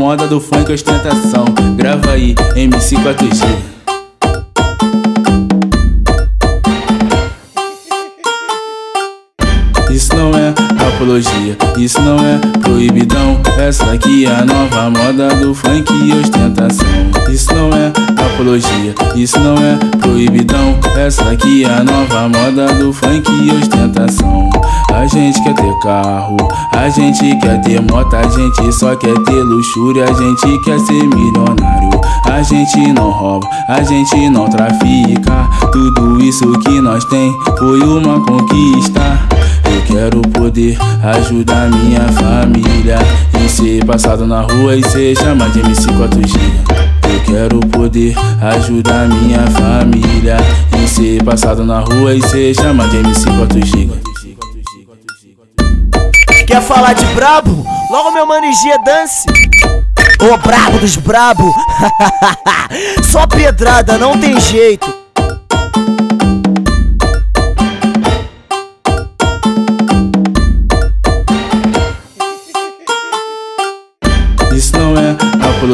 moda do funk ostentação. Grava aí, MC 4G. Isso não é apologia, isso não é proibidão. Essa aqui é a nova moda do funk ostentação. Isso é isso não é proibidão. Essa aqui é a nova moda do funk e ostentação. A gente quer ter carro, a gente quer ter moto, a gente só quer ter luxúria, a gente quer ser milionário. A gente não rouba, a gente não trafica. Tudo isso que nós tem foi uma conquista. Eu quero poder ajudar minha família E ser passado na rua e ser chamado de MC 4G Eu quero poder ajudar minha família E ser passado na rua e ser chamado de MC 4G Quer falar de brabo? Logo meu mano Gia dance. Ô brabo dos brabo. Só pedrada, não tem jeito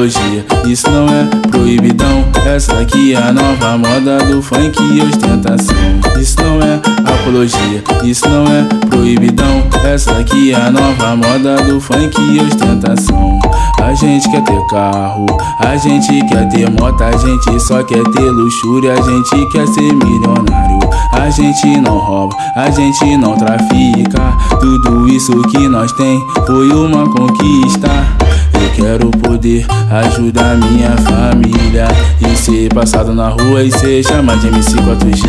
isso não é proibidão. Essa aqui é a nova moda do funk e ostentação. Isso não é apologia, isso não é proibidão. Essa aqui é a nova moda do funk e ostentação. A gente quer ter carro, a gente quer ter moto, a gente só quer ter luxúria, a gente quer ser milionário. A gente não rouba, a gente não trafica. Tudo isso que nós tem foi uma conquista. Quero poder ajudar minha família E ser passado na rua e ser chamado de MC 4G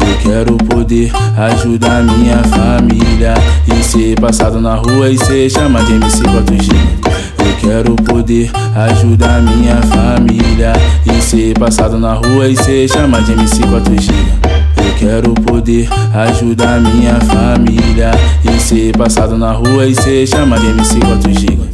Eu quero poder ajudar minha família E ser passado na rua e ser chamado de MC 4G Eu quero poder ajudar minha família E ser passado na rua e ser chamado de MC 4G eu quero poder ajudar minha família E ser passado na rua e ser chamado de MC 4G